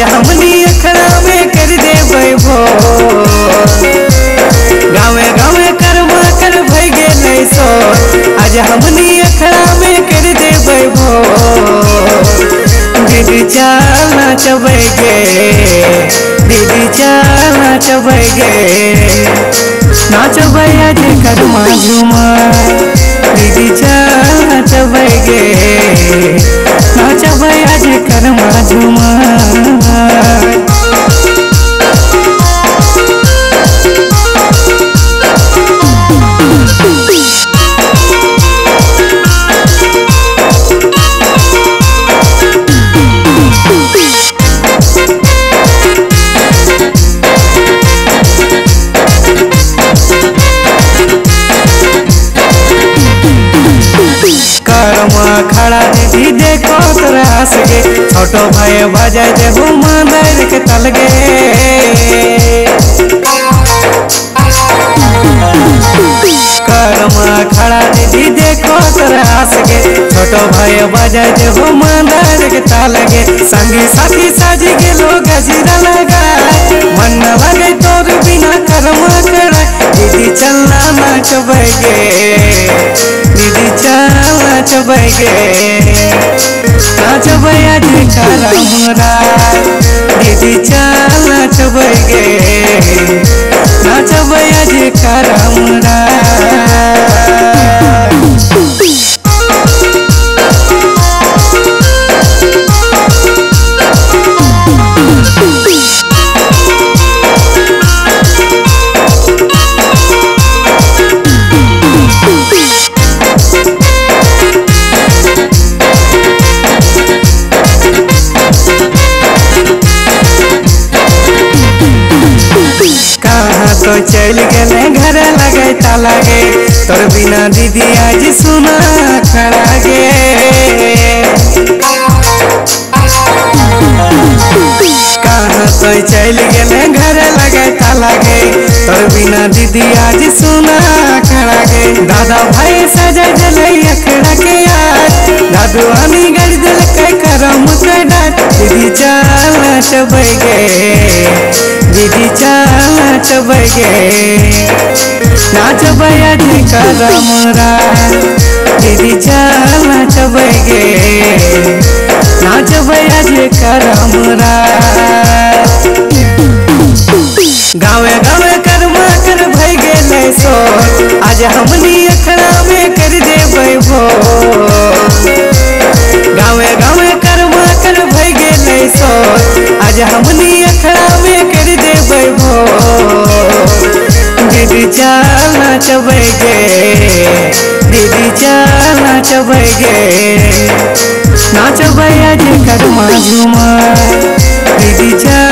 हमनी अखरा में कर दे बैबो गावे गावे करमा कर भैगे नहीं सो। आज हमनी अखड़ा में कर दे बैबो दीदी चाल नाच गे दीदी चाल नाच गे नाच भैया जे करमा झुमा दीदी चाल नाच गे हंस गे, छोटो भाई बजाय दे हो मंदिर के तल गे। करमा खड़ा दीदी देखो तोरा हंस गे, छोटो भाई बजाय दे हो मंदिर के तल गे। संगी साथी साज गे लोग गजीरा लगा मन लगे तोर बिना करमा करा। चलना नाच बैगे, दीदी चल नाच बैगे। नाच भैया करा हमरा दीदी चल नाच बैगे। नाच भैया करा चल गए घर लगे, ताला गे। तोर बिना दीदी आज सुना खड़ा गे। कहाँ तो चल गए घर लगे, ताला गे। तोर बिना दीदी आज सुना खड़ा गे। दादा भाई सजा जले अखड़ा के यार दादू आनी गड़ दिल के करम के डाट। दीदी चल नाचबै गे। दीदी चल गे नाचबै आज दीदी चल नाचबै गे नाचबै आज करमरा गावे कर्मा कर भई गेले सो आज हमनी अखड़ा दीदी चल नाचबै गे। दीदी चल नाचबै गे। नाचबै आज कदमा झुमा दीदी चल